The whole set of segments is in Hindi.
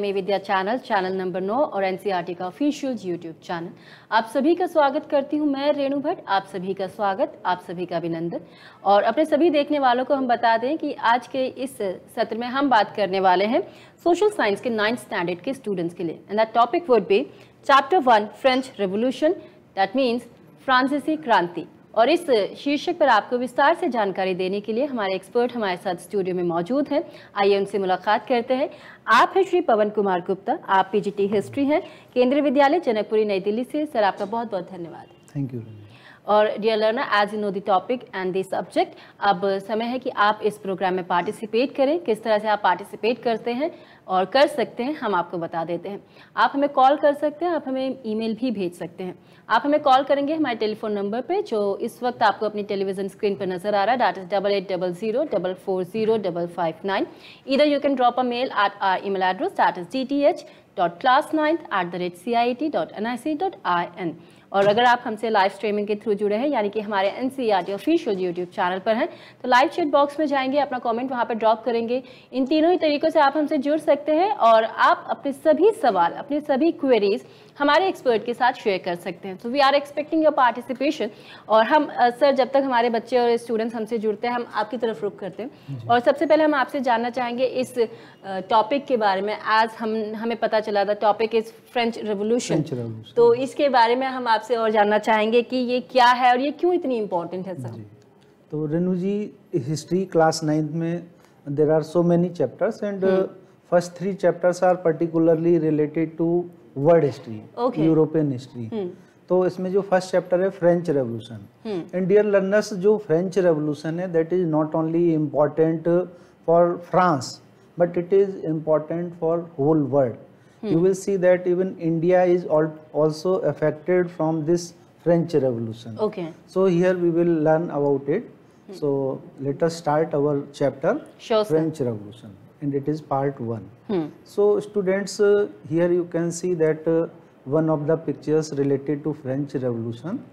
विद्या चैनल चैनल नंबर नौ और एनसीईआरटी का ऑफिशियल यूट्यूब चैनल आप सभी का स्वागत करती हूँ मैं, रेणु भट्ट। आप सभी का स्वागत, आप सभी का अभिनंदन। और अपने सभी देखने वालों को हम बता दें कि आज के इस सत्र में हम बात करने वाले हैं सोशल साइंस के नाइन्थ स्टैंडर्ड के स्टूडेंट्स के लिए। And that topic would be chapter one French revolution that means फ्रांसीसी क्रांति और इस शीर्षक पर आपको विस्तार से जानकारी देने के लिए हमारे एक्सपर्ट हमारे साथ स्टूडियो में मौजूद हैं। आइए उनसे मुलाकात करते हैं। आप हैं श्री पवन कुमार गुप्ता आप पीजीटी हिस्ट्री हैं केंद्रीय विद्यालय जनकपुरी नई दिल्ली से। सर आपका बहुत बहुत धन्यवाद। थैंक यू और dear learner as you know the topic and the subject अब समय है कि आप इस प्रोग्राम में पार्टिसिपेट करें। किस तरह से आप पार्टिसिपेट करते हैं और कर सकते हैं, हम आपको बता देते हैं। आप हमें कॉल कर सकते हैं, आप हमें ईमेल भी भेज सकते हैं। आप हमें कॉल करेंगे हमारे टेलीफोन नंबर पे, जो इस वक्त आपको अपनी टेलीविज़न स्क्रीन पर नज़र आ रहा है that is double eight double zero, double four zero, double five nine. इधर you can drop a mail at our email address that is D T H dot class ninth at the rate C I T dot N I C dot I N और अगर आप हमसे लाइव स्ट्रीमिंग के थ्रू जुड़े हैं, यानी कि हमारे N C R T official YouTube channel पर हैं तो लाइव चैट बॉक्स में जाएँगे, अपना कमेंट वहाँ पर ड्रॉप करेंगे। इन तीनों ही तरीकों से आप हमसे जुड़ सकते हैं और आप अपने सभी सवाल, अपने सभी क्वेरीज हमारे एक्सपर्ट के साथ शेयर कर सकते हैं। तो we are expecting your participation और हम सर जब तक हमारे बच्चे और स्टूडेंट्स हमसे जुड़ते हैं हम आपकी तरफ़ रुख करते हैं। और सबसे पहले हम आपसे जानना चाहेंगे इस टॉपिक के बारे में। आज हम हमें पता चला था टॉपिक इज़ फ्रेंच रेवोल्यूशन तो इसके बारे में हम आपसे और जानना चाहेंगे कि ये क्या है और ये क्यों इतनी इम्पोर्टेंट है सर तो Renu ji history class ninth में there are so many chapters and first three chapters are particularly related to world history European history. Hmm. तो इसमें जो फ़र्स्ट चैप्टर है फ्रेंच रेवोल्यूशन इंडियन लर्नर्स जो फ्रेंच रेवोल्यूशन है that is not only important for France but it is important for whole world you will see that even India is also affected from this French revolution so here we will learn about it so let's start our chapter French revolution and it is part 1. Hmm. So students uh, here you can see that uh, one of the pictures related to French Revolution.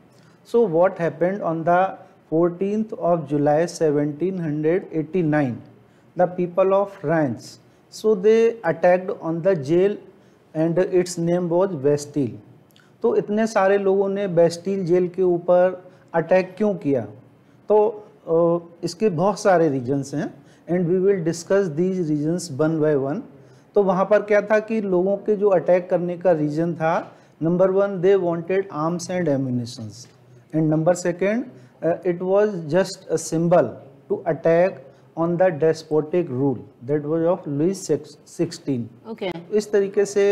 So what happened on the 14th of July 1789 the people of France. So they attacked on the jail and its name was Bastille. तो इतने सारे लोगों ने बेस्टील जेल के ऊपर अटैक क्यों किया तो इसके बहुत सारे रीजन्स हैं and we will discuss these reasons one by one तो वहाँ पर क्या था कि लोगों के जो अटैक करने का रीजन था number one they wanted arms and ammunitions and number second it was just a symbol to attack on the despotic rule that was of Louis sixteen okay इस तरीके से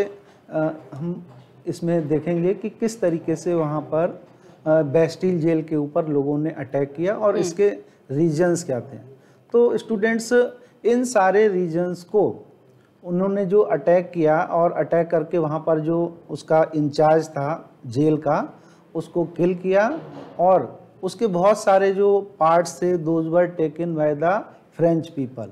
आ, हम इसमें देखेंगे कि किस तरीके से वहाँ पर बेस्टिल जेल के ऊपर लोगों ने अटैक किया और hmm. इसके रीजन्स क्या थे। तो स्टूडेंट्स इन सारे रीजन्स को उन्होंने जो अटैक किया और अटैक करके वहाँ पर जो उसका इंचार्ज था जेल का उसको किल किया और उसके बहुत सारे जो पार्ट्स थे those were taken by the French people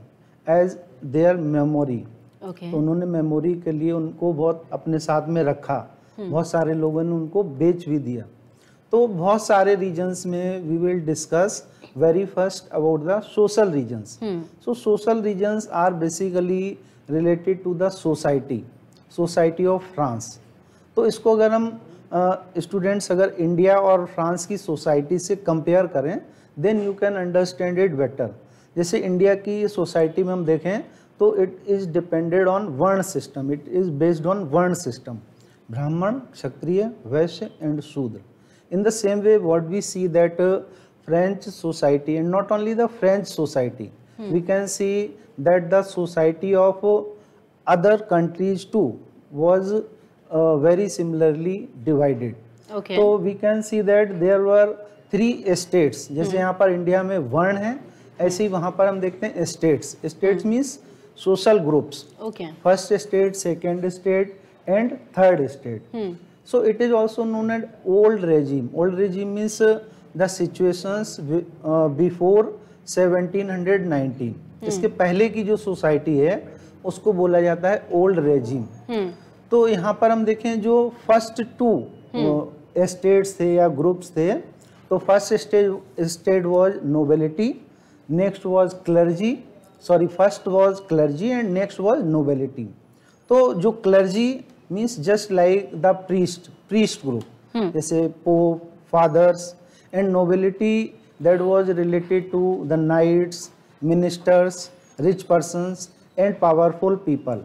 as their memory तो उन्होंने मेमोरी के लिए उनको बहुत अपने साथ में रखा। hmm. बहुत सारे लोगों ने उनको बेच भी दिया। तो बहुत सारे रीजन्स में we will discuss very first about the social reasons so social reasons are basically related to the society society of France तो इसको अगर हम स्टूडेंट्स uh, अगर इंडिया और फ्रांस की सोसाइटी से कंपेयर करें then you can understand it better जैसे इंडिया की सोसाइटी में हम देखें तो it is depended on varna system it is based on varna system Brahmin Kshatriya Vaishya and Shudra. In the same way what we see that French society and not only the French society we can see that the society of other countries too was very similarly divided तो we can see that there were three states जैसे hmm. यहाँ पर इंडिया में वर्ण है ऐसे ही वहाँ पर हम देखते हैं states states means social groups first state second state and third state so it is also known as old regime old regime means the situations before 1719 इसके पहले की जो सोसाइटी है उसको बोला जाता है ओल्ड रेजिम hmm. तो यहाँ पर हम देखें जो फ़र्स्ट टू स्टेट्स थे या ग्रुप्स थे तो first state state was nobility next was clergy sorry first was clergy and next was nobility तो जो clergy means just like the priest priest group जैसे pope fathers and nobility that was related to the knights ministers rich persons and powerful people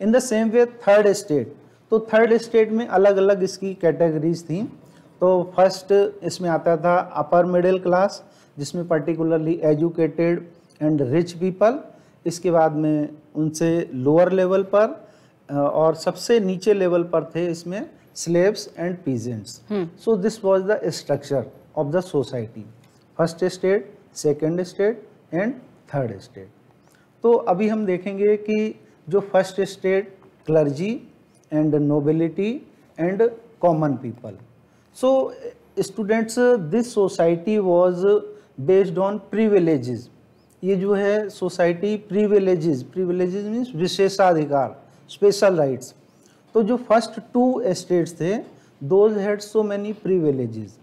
in the same way third state तो थर्ड स्टेट में अलग अलग इसकी कैटेगरीज थी। तो फ़र्स्ट इसमें आता था अपर मिडिल क्लास जिसमें particularly educated and rich people इसके बाद में उनसे लोअर लेवल पर और सबसे नीचे लेवल पर थे इसमें slaves and peasants so this was the structure of the society first state second state and third state तो अभी हम देखेंगे कि जो first state clergy and nobility and common people so students this society was based on privileges ये जो है सोसाइटी प्रिविलेजेस प्रिविलेजेस मीन्स विशेषाधिकार स्पेशल राइट्स तो जो फ़र्स्ट टू स्टेट्स थे those had so many privileges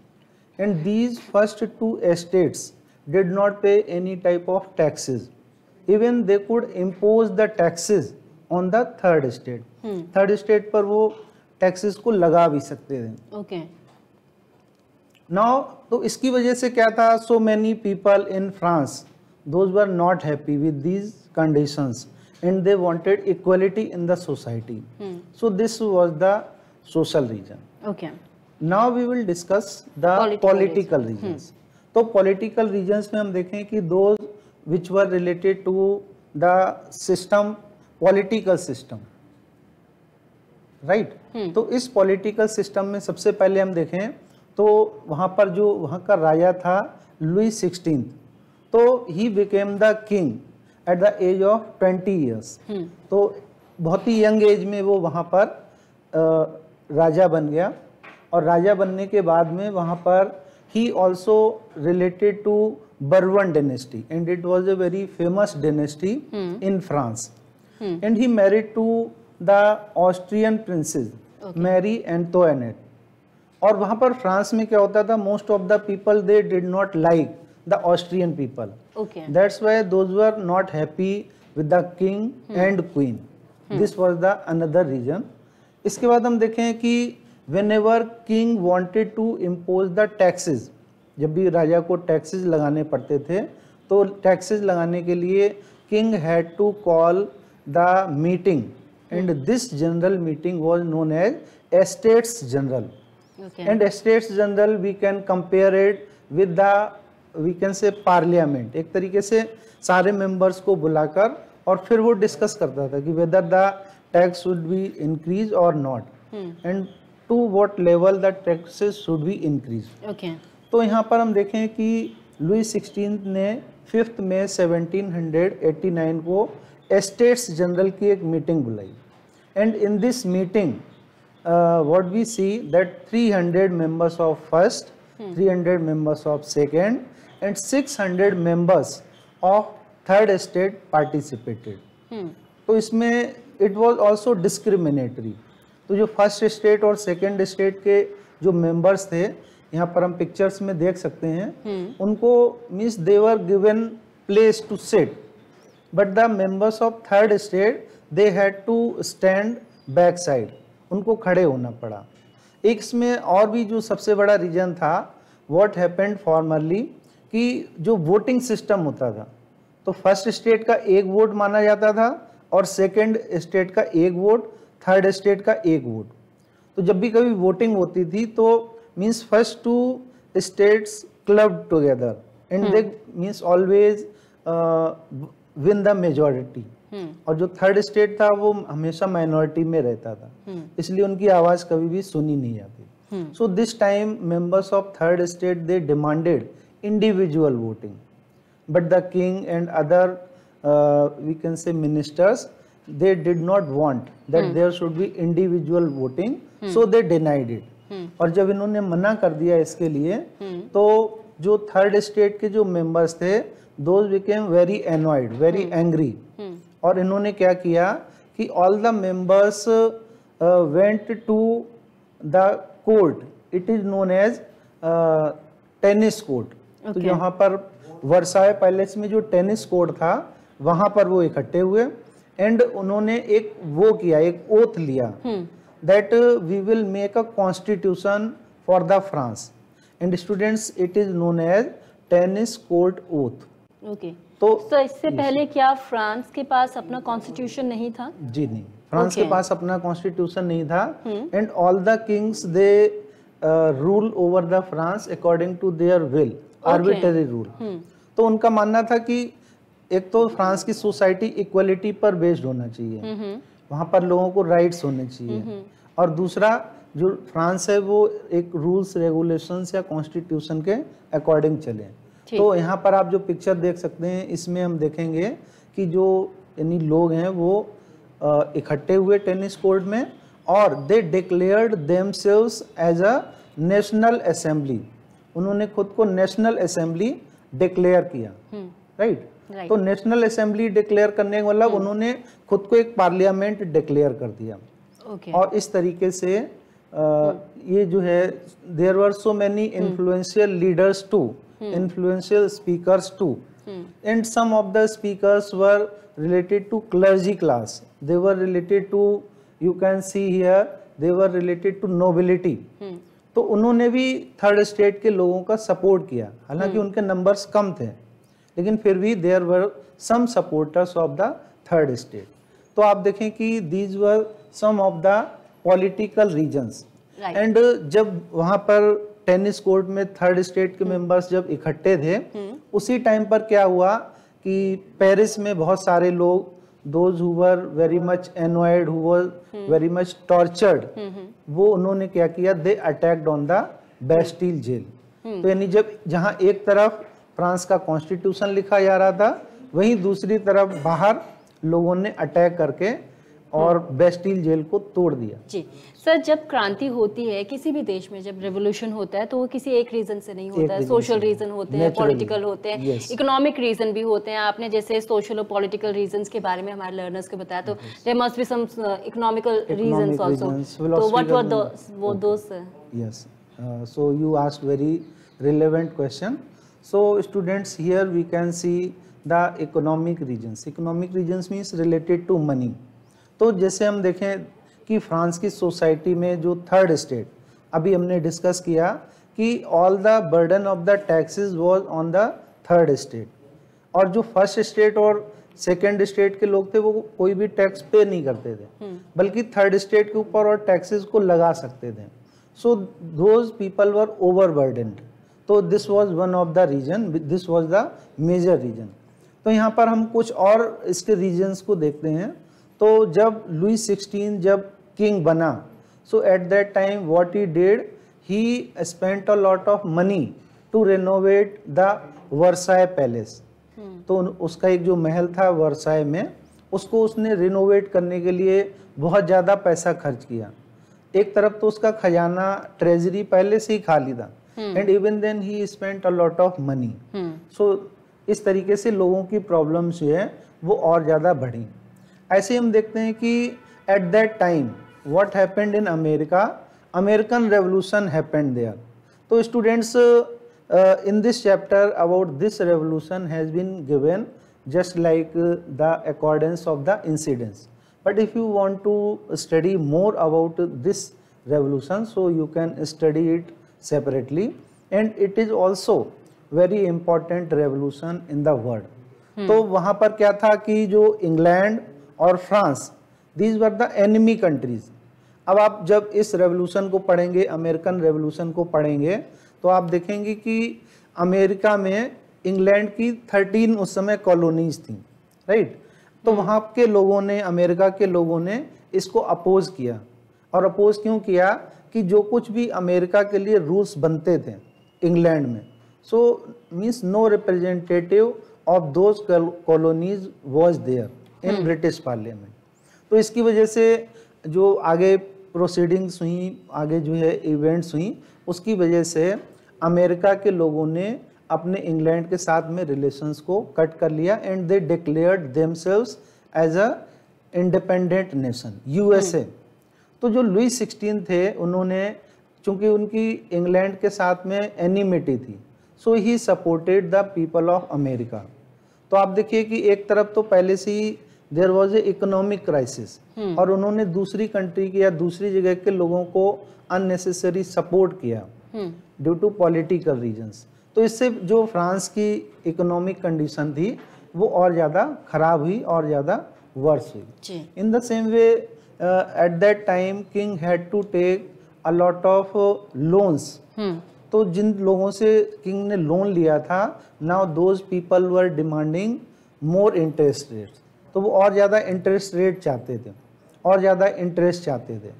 and these first two states did not pay any type of taxes even they could impose the taxes on the third state third state पर वो टैक्सेस को लगा भी सकते थे। ओके नाउ तो इसकी वजह से क्या था? So many people in France those were not happy with these conditions and they wanted equality in the society so this was the social reason okay now we will discuss the Political political reasons तो पॉलिटिकल रीजंस में हम देखें कि दो which were related to the system political system right तो इस पॉलिटिकल सिस्टम में सबसे पहले हम देखें तो वहाँ पर जो वहाँ का राजा था लुई सिक्सटीन तो he became the king at the age of twenty years तो बहुत ही यंग एज में वो वहाँ पर अ, राजा बन गया। और राजा बनने के बाद में वहाँ पर he also related to Bourbon dynasty and it was a very famous dynasty in France and he married to the Austrian princess Mary Antoinette. और वहाँ पर फ्रांस में क्या होता था? Most of the people they did not like the Austrian people that's why those were not happy with the king and queen this was the another reason इसके बाद हम देखें कि whenever king wanted to impose the taxes जब भी राजा को टैक्सेस लगाने पड़ते थे तो टैक्सेस लगाने के लिए king had to call the meeting and this general meeting was known as estates general okay and estates general we can compare it with the we can say parliament. एक तरीके से सारे members को बुलाकर और फिर वो डिस्कस करता था कि whether the tax should be increase or not. And to what level the taxes should be increase okay तो यहाँ पर हम देखें कि लुई सिक्सटीन ने फिफ्थ में 1789 को एस्टेट्स जनरल की एक मीटिंग बुलाई। And in this meeting what we see that 300 members of first 300 members of second and 600 members of third state participated तो इसमें इट वाज आल्सो डिस्क्रिमिनेटरी तो जो फ़र्स्ट स्टेट और सेकेंड स्टेट के जो मेंबर्स थे यहाँ पर हम पिक्चर्स में देख सकते हैं उनको means they were given place to set but the members of third state they had to stand back side उनको खड़े होना पड़ा। इसमें और भी जो सबसे बड़ा रीजन था व्हाट हैपेंड फॉर्मरली कि जो वोटिंग सिस्टम होता था तो फ़र्स्ट स्टेट का एक वोट माना जाता था और सेकंड स्टेट का एक वोट थर्ड स्टेट का एक वोट तो जब भी कभी वोटिंग होती थी तो means first two states club together and they means always win the majority और जो थर्ड स्टेट था वो हमेशा माइनॉरिटी में रहता था। इसलिए उनकी आवाज़ कभी भी सुनी नहीं जाती। So this time members of third state they demanded individual voting but the king and other uh, we can say ministers they did not want that hmm. there should be individual voting hmm. so they denied it. Hmm. और जब इन्होंने मना कर दिया इसके लिए तो जो थर्ड स्टेट के जो मेंबर्स थे those became very annoyed very angry और इन्होंने क्या किया कि all the members went to the court it is known as tennis court तो यहाँ पर वर्साय पैलेस में जो टेनिस कोर्ट था वहाँ पर वो इकट्ठे हुए। एंड उन्होंने एक वो किया एक ओथ लिया that we will make a constitution for the France and students it is known as tennis court oath okay तो तो इससे पहले क्या फ्रांस के पास अपना कॉन्स्टिट्यूशन नहीं था? जी नहीं। France okay. के पास अपना कॉन्स्टिट्यूशन नहीं था। And all the kings they rule over the France according to their will arbitrary rule तो उनका मानना था कि एक तो फ्रांस की सोसाइटी इक्वलिटी पर बेस्ड होना चाहिए। वहाँ पर लोगों को राइट्स होने चाहिए। और दूसरा जो फ्रांस है वो एक रूल्स रेगुलेशंस या कॉन्स्टिट्यूशन के अकॉर्डिंग चले। तो यहाँ पर आप जो पिक्चर देख सकते हैं इसमें हम देखेंगे कि जो यानी लोग हैं वो इकट्ठे हुए टेनिस कोर्ट में और they declared themselves as a national assembly उन्होंने खुद को नेशनल असेंबली डिक्लेयर किया। Right Right. तो नेशनल असेंबली डिक्लेयर करने का मतलब उन्होंने खुद को एक पार्लियामेंट डिक्लेयर कर दिया। ओके और इस तरीके से अ, ये जो है there were so many influential leaders too influential speakers too and some of the speakers were related to clergy class. They were related to you can see here they were related to nobility. तो उन्होंने भी थर्ड स्टेट के लोगों का सपोर्ट किया। हालाँकि उनके नंबर्स कम थे। लेकिन फिर भी there were some supporters of the third state तो आप देखें कि these were some of the political reasons and जब वहाँ पर टेनिस कोर्ट में थर्ड स्टेट के मेंबर्स जब इकट्ठे थे उसी टाइम पर क्या हुआ कि पेरिस में बहुत सारे लोग those who were very much annoyed who were very much tortured वो उन्होंने क्या किया they attacked on the Bastille jail तो यानी जब जहाँ एक तरफ़ फ्रांस का कॉन्स्टिट्यूशन लिखा जा रहा था वहीं दूसरी तरफ़ बाहर लोगों ने अटैक करके और बेस्टिल जेल को तोड़ दिया। जी सर जब क्रांति होती है किसी भी देश में जब रेवोल्यूशन होता है तो वो किसी एक रीजन से नहीं होता है। सोशल रीजन होते। हैं पॉलिटिकल होते हैं इकोनॉमिक रीजन भी होते हैं। आपने जैसे सोशल और पॉलिटिकल रीजंस के बारे में हमारे लर्नर्स को बताया तो there must be some economical तो व्हाट वर वो those Yes. Uh, so you asked very relevant question. So students here we can see the economic regions. Economic regions means related to money. तो जैसे हम देखें कि फ्रांस की सोसाइटी में जो थर्ड स्टेट अभी हमने डिस्कस किया कि all the burden of the taxes was on the third state और जो फ़र्स्ट स्टेट और सेकेंड स्टेट के लोग थे वो कोई भी टैक्स पे नहीं करते थे। बल्कि थर्ड स्टेट के ऊपर और टैक्सेस को लगा सकते थे। So those people were over तो this was one of the reason this was the major reason तो यहाँ पर हम कुछ और इसके रीजन्स को देखते हैं। तो जब लुई सिक्सटीन जब किंग बना so at that time what he did he spent a lot of money to renovate the Versailles palace तो उसका एक जो महल था वर्साई में उसको उसने रिनोवेट करने के लिए बहुत ज़्यादा पैसा खर्च किया। एक तरफ़ तो उसका खजाना ट्रेजरी पहले से ही खाली था। And even then he spent a lot of money so इस तरीके से लोगों की प्रॉब्लम्स जो है वो और ज़्यादा बढ़ी। ऐसे हम देखते हैं कि at that time what happened in America American revolution happened there तो students in this chapter about this revolution has been given just like uh, the accordance of the incidents. But if you want to study more about this revolution so you can study it separately. And it is also very important revolution in the world. तो वहाँ पर क्या था कि जो इंग्लैंड और France these were the enemy countries अब आप जब इस रेवोल्यूशन को पढ़ेंगे अमेरिकन रेवोल्यूशन को पढ़ेंगे तो आप देखेंगे कि अमेरिका में इंग्लैंड की थर्टीन उस समय कॉलोनीज थी राइट तो वहाँ के लोगों ने अमेरिका के लोगों ने इसको अपोज किया। और अपोज क्यों किया? कि जो कुछ भी अमेरिका के लिए रूल्स बनते थे इंग्लैंड में so means no representative of those colonies was there in British parliament तो इसकी वजह से जो आगे प्रोसीडिंग्स हुई आगे जो है इवेंट्स हुई उसकी वजह से अमेरिका के लोगों ने अपने इंग्लैंड के साथ में रिलेशंस को कट कर लिया and they declared themselves as a independent nation USA तो जो लुई सिक्सटीन थे उन्होंने चूँकि उनकी इंग्लैंड के साथ में एनिमिटी थी so he supported the people of America तो आप देखिए कि एक तरफ़ तो पहले से ही there was a economic crisis और उन्होंने दूसरी कंट्री के या दूसरी जगह के लोगों को अननेसेसरी सपोर्ट किया ड्यू टू पॉलिटिकल रीजंस तो इससे जो फ्रांस की इकोनॉमिक कंडीशन थी वो और ज़्यादा खराब हुई और ज़्यादा वर्स हुई। In the same way at that time king had to take a lot of loans तो जिन लोगों से किंग ने लोन लिया था now those people were demanding more interest rate तो वो और ज़्यादा इंटरेस्ट रेट चाहते थे और ज़्यादा इंटरेस्ट चाहते थे।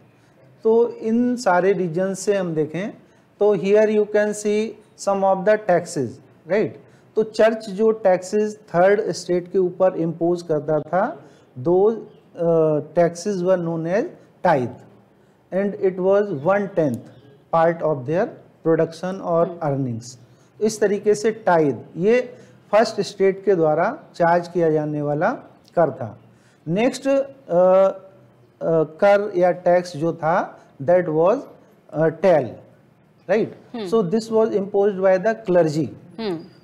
तो इन सारे रीजन से हम देखें तो here you can see some of the taxes right तो चर्च जो टैक्सेस थर्ड स्टेट के ऊपर इम्पोज करता था those taxes were known as tithe and it was one tenth part of their production और अर्निंग्स इस तरीके से टाइद ये फ़र्स्ट स्टेट के द्वारा चार्ज किया जाने वाला कर था। नेक्स्ट कर या टैक्स जो था that was taille right so this was imposed by the clergy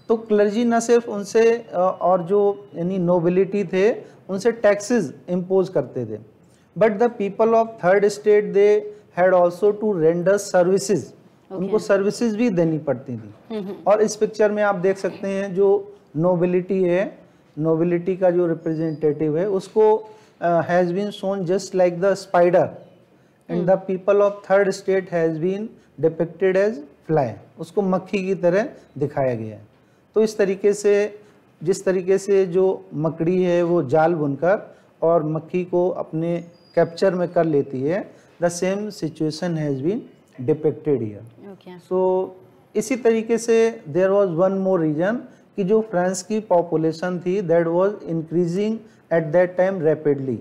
तो क्लर्जी न सिर्फ़ उनसे और जो यानी नोबिलिटी थे उनसे टैक्सेस इम्पोज करते थे। But the people of third state they had also to render services उनको सर्विसेज़ भी देनी पड़ती थी। और इस पिक्चर में आप देख सकते हैं जो नोबिलिटी है नोबिलिटी का जो रिप्रेजेंटेटिव है उसको has been shown just like the spider and the people of third state has been depicted as fly उसको मक्खी की तरह दिखाया गया है। तो इस तरीके से जिस तरीके से जो मकड़ी है वो जाल बुनकर और मक्खी को अपने कैप्चर में कर लेती है the same situation has been depicted here. So इसी तरीके से there was one more reason कि जो फ्रांस की पॉपुलेशन थी that was increasing at that time rapidly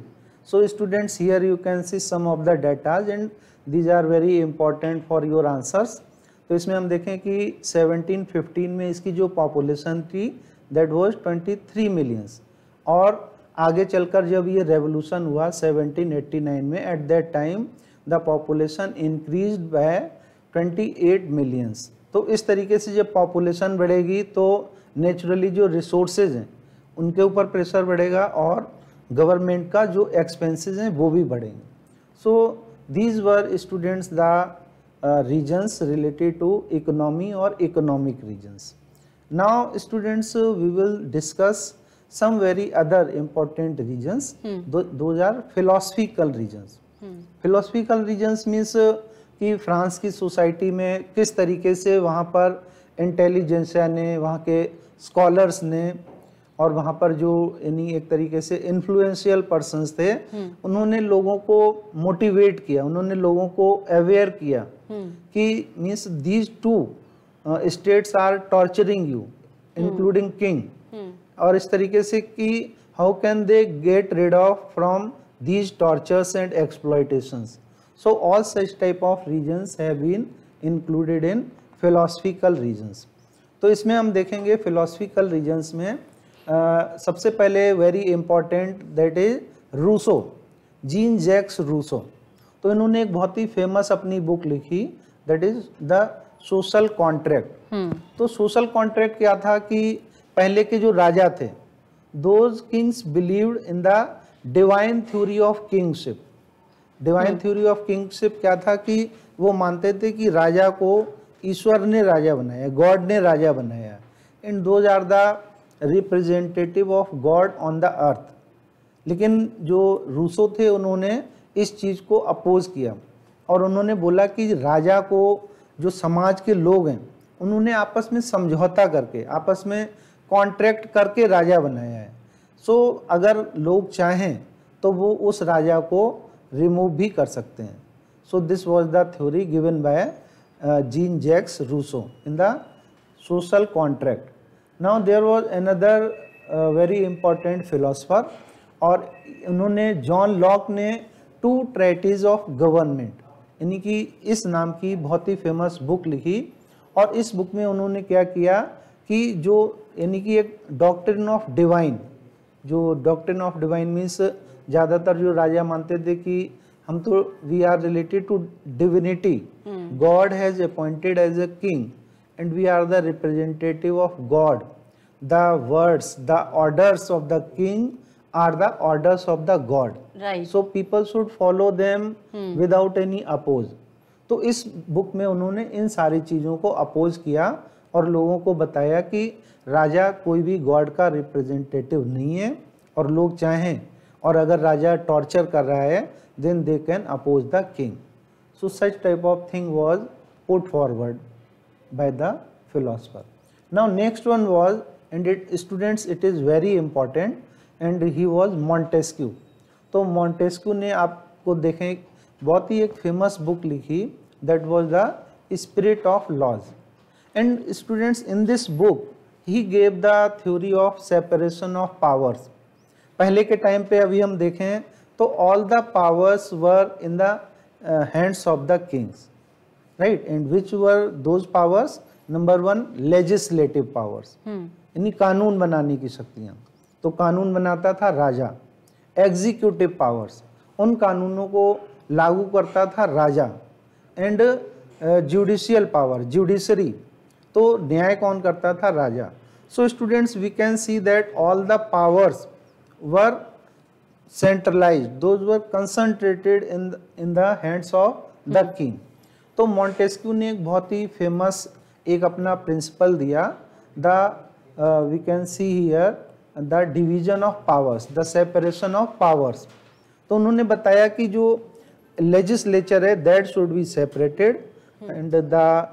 so students here you can see some of the datas and these are very important for your answers तो इसमें हम देखें कि 1715 में इसकी जो पॉपुलेशन थी दैट वाज 23 मिलियंस और आगे चलकर जब ये रेवोल्यूशन हुआ 1789 में at that time the population increase by 28 millions तो इस तरीके से जब पॉपुलेशन बढ़ेगी तो नेचुरली जो रिसोर्सेज हैं, उनके ऊपर प्रेशर बढ़ेगा और गवर्नमेंट का जो एक्सपेंसेस हैं, वो भी बढ़ेंगे. So these were students the reasons related to economy और economic reasons now students uh, we will discuss some very other important regions hmm. Th those are philosophical regions hmm. philosophical regions means uh, कि फ्रांस की सोसाइटी में किस तरीके से वहाँ पर इंटेलिजेंसिया ने वहाँ के स्कॉलर्स ने और वहाँ पर जो यानी एक तरीके से इन्फ्लुएंशियल पर्सन्स थे hmm. उन्होंने लोगों को मोटिवेट किया उन्होंने लोगों को अवेयर किया hmm. कि means these two states are torturing you including king और इस तरीके से कि how can they get rid of from these tortures and exploitations so all such type of regions have been included in philosophical regions. तो इसमें हम देखेंगे philosophical regions में uh, सबसे पहले very important that is Rousseau Jean Jacques Rousseau तो इन्होंने एक बहुत ही फ़ेमस अपनी बुक लिखी that is the social contract. तो सोशल कॉन्ट्रैक्ट क्या था कि पहले के जो राजा थे those kings believed in the divine theory of kingship divine theory of kingship क्या था कि वो मानते थे कि राजा को ईश्वर ने राजा बनाया गॉड ने राजा बनाया। And those are the representative of God on the earth लेकिन जो रूसो थे उन्होंने इस चीज़ को अपोज किया। और उन्होंने बोला कि राजा को जो समाज के लोग हैं उन्होंने आपस में समझौता करके आपस में कॉन्ट्रैक्ट करके राजा बनाया है। सो so, अगर लोग चाहें तो वो उस राजा को रिमूव भी कर सकते हैं। So this was the theory given by Jean Jacques Rousseau in the social contract now there was another very important philosopher और उन्होंने जॉन लॉक ने टू ट्रेटिज ऑफ़ गवर्नमेंट यानी कि इस नाम की बहुत ही फ़ेमस बुक लिखी और इस बुक में उन्होंने क्या किया कि जो यानी कि एक डॉक्ट्रिन ऑफ़ डिवाइन जो डॉक्ट्रिन ऑफ़ डिवाइन मीन्स ज़्यादातर जो राजा मानते थे कि हम तो we are related to divinity God has appointed as a king and we are the representative of God the words the orders of the king are the orders of the God right. So people should follow them hmm. without any तो इस बुक में उन्होंने इन सारी चीज़ों को अपोज किया और लोगों को बताया कि राजा कोई भी गॉड का रिप्रेजेंटेटिव नहीं है और लोग चाहें और अगर राजा टॉर्चर कर रहा है then they can oppose the king so such type of thing was put forward by the philosopher now next one was and it students it is very important and he was Montesquieu तो Montesquieu ने आपको देखें बहुत ही एक फ़ेमस बुक लिखी that was the spirit of laws and students in this book he gave the theory of separation of powers पहले के टाइम पे अभी हम देखें तो all the powers were in the hands of the kings right and which were those powers number one legislative powers यानी कानून बनाने की शक्तियाँ। तो कानून बनाता था राजा। एग्जीक्यूटिव पावर्स उन कानूनों को लागू करता था राजा। एंड जुडिशियल पावर जुडिशरी तो न्याय कौन करता था राजा? So students we can see that all the powers were centralized. Those were concentrated in the, in the hands of the king. तो मॉन्टेस्क्यू ने एक बहुत ही फ़ेमस एक अपना प्रिंसिपल दिया। The we can see here the division of powers the separation of powers. तो उन्होंने बताया कि जो लेजिस्लेचर है that should be separated and the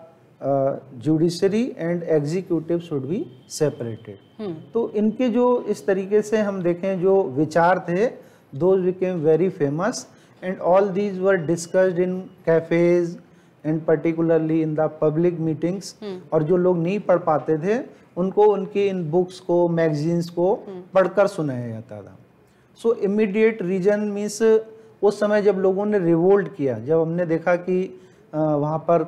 judiciary and executive should be separated तो इनके जो इस तरीके से हम देखें जो विचार थे those became very famous and all these were discussed in cafes and particularly in the public meetings और जो लोग नहीं पढ़ पाते थे उनको उनकी इन बुक्स को मैगजीन्स को पढ़कर सुनाया जाता था। सो इमीडिएट रीजन मीन्स उस समय जब लोगों ने रिवोल्ट किया जब हमने देखा कि वहाँ पर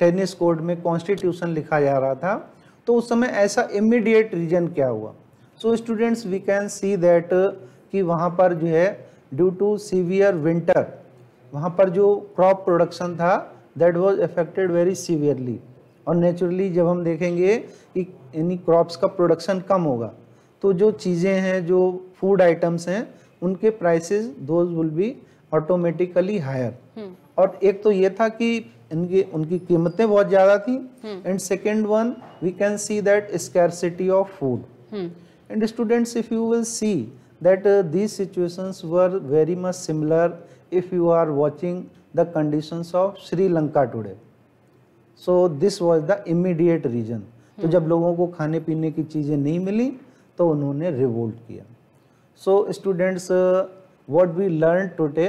टेनिस कोर्ट में कॉन्स्टिट्यूशन लिखा जा रहा था तो उस समय ऐसा इमीडिएट रीजन क्या हुआ? So students we can see that कि वहाँ पर जो है ड्यू टू सीवियर विंटर वहाँ पर जो क्रॉप प्रोडक्शन था that was affected very severely और नेचुरली जब हम देखेंगे कि यानी क्रॉप्स का प्रोडक्शन कम होगा तो जो चीज़ें हैं जो फ़ूड आइटम्स हैं उनके prices those will be automatically higher और एक तो ये था कि इनकी उनकी कीमतें बहुत ज़्यादा थी and second one we can see that scarcity of food and students if you will see that uh, these situations were very much similar if you are watching the conditions of sri lanka today. So this was the immediate reason तो hmm. जब लोगों को खाने पीने की चीज़ें नहीं मिली तो उन्होंने रिवोल्ट किया। So students what we learn today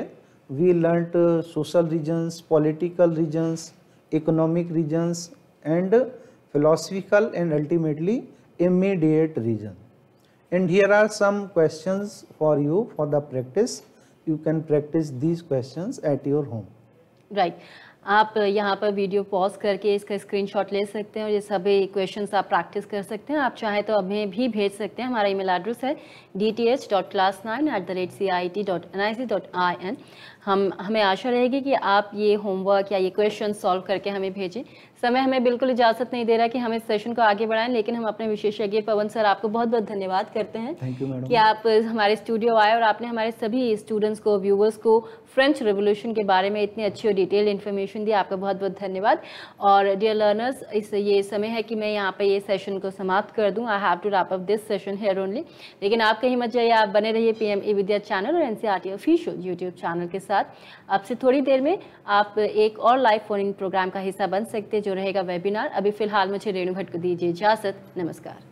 we learn social reasons political reasons economic reasons and philosophical and ultimately immediate reason and here are some question for you for the practice you can practice these question at your home right आप यहाँ पर वीडियो पॉज करके इसका स्क्रीनशॉट ले सकते हैं और ये सभी क्वेश्चन आप प्रैक्टिस कर सकते हैं। आप चाहें तो अभी भी भेज सकते हैं। हमारा ईमेल एड्रेस है D T H dot class nine at the rate C I T dot N I C dot I N हम, हमें आशा रहेगी कि आप ये होमवर्क या ये क्वेश्चन सॉल्व करके हमें भेजें। समय हमें बिल्कुल इजाज़त नहीं दे रहा कि हम इस सेशन को आगे बढ़ाएँ लेकिन हम अपने विशेषज्ञ पवन सर आपको बहुत बहुत धन्यवाद करते हैं थैंक यू मैडम कि आप हमारे स्टूडियो आए और आपने हमारे सभी स्टूडेंट्स को व्यूवर्स को फ्रेंच रेवोल्यूशन के बारे में इतनी अच्छी और डिटेल इन्फॉर्मेशन दी। आपका बहुत बहुत धन्यवाद। और डियर लर्नर्स इस ये समय है कि मैं यहाँ पे ये सेशन को समाप्त कर दूँ। I have to wrap up this session here only लेकिन आप कहीं मत जाइए आप बने रहिए P M E Vidya channel और N C R T official YouTube channel के साथ। आपसे थोड़ी देर में आप एक और लाइव फोनिंग प्रोग्राम का हिस्सा बन सकते हैं जो रहेगा वेबिनार। अभी फ़िलहाल मुझे रेणु भट्ट को दीजिए इजाज़त। नमस्कार।